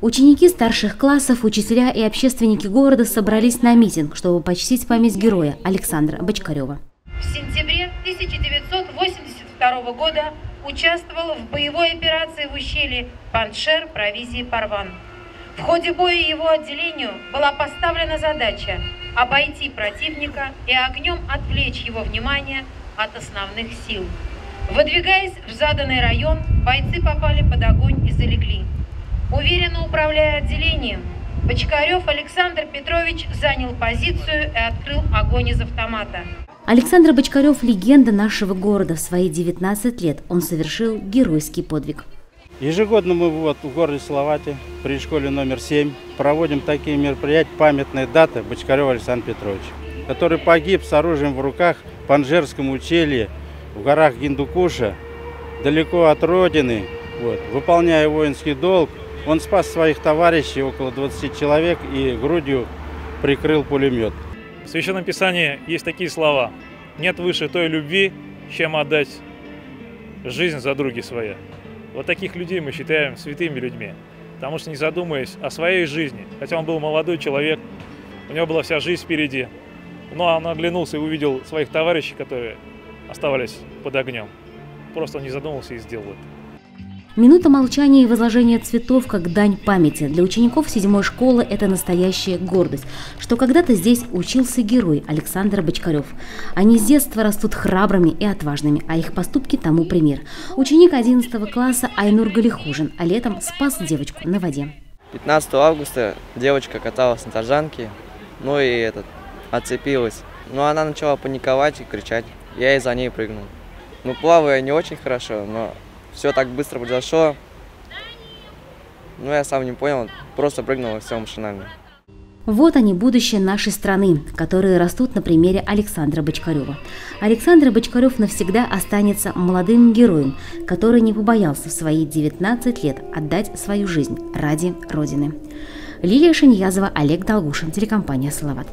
Ученики старших классов, учителя и общественники города собрались на митинг, чтобы почтить память героя Александра Бочкарева. В сентябре 1982 года участвовал в боевой операции в ущелье Паншер провизии Парван. В ходе боя его отделению была поставлена задача обойти противника и огнем отвлечь его внимание от основных сил. Выдвигаясь в заданный район, бойцы попали под огонь и залегли. Уверенно управляя отделением, Бочкарев Александр Петрович занял позицию и открыл огонь из автомата. Александр Бочкарев – легенда нашего города. В свои 19 лет он совершил геройский подвиг. Ежегодно мы вот в городе Салавате при школе номер 7 проводим такие мероприятия, памятные даты Бочкарева Александра Петровича, который погиб с оружием в руках в Панжерском ущелье в горах Гиндукуша, далеко от родины, вот, выполняя воинский долг. Он спас своих товарищей, около 20 человек, и грудью прикрыл пулемет. В Священном Писании есть такие слова. Нет выше той любви, чем отдать жизнь за други свои. Вот таких людей мы считаем святыми людьми. Потому что не задумываясь о своей жизни, хотя он был молодой человек, у него была вся жизнь впереди, но он оглянулся и увидел своих товарищей, которые оставались под огнем. Просто он не задумался и сделал это. Минута молчания и возложения цветов как дань памяти. Для учеников седьмой школы это настоящая гордость, что когда-то здесь учился герой Александр Бочкарев. Они с детства растут храбрыми и отважными, а их поступки тому пример. Ученик 11 класса Айнур Галихужин, а летом спас девочку на воде. 15 августа девочка каталась на тарзанке, ну и этот, отцепилась. Но она начала паниковать и кричать. Я и за ней прыгнул. Ну, плаваю не очень хорошо, но все так быстро произошло. Ну, я сам не понял, просто прыгнул и все машинально. Вот они, будущее нашей страны, которые растут на примере Александра Бочкарева. Александр Бочкарев навсегда останется молодым героем, который не побоялся в свои 19 лет отдать свою жизнь ради Родины. Лилия Шиньязова, Олег Долгушин, телекомпания «Салават».